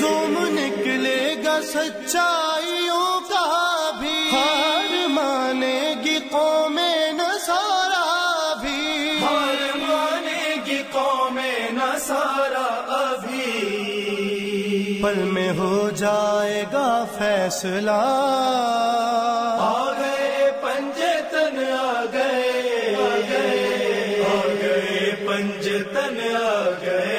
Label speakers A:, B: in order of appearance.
A: जुम निकलेगा सच्चाइयों का भी। हार मानेगी कौमें नसारा भी।
B: हार मानेगी कौमें नसारा अभी।
A: पल में हो जाएगा फैसला।
B: आ गए पंजतन आ गए आ गए। आ गए पंजतन आ गए।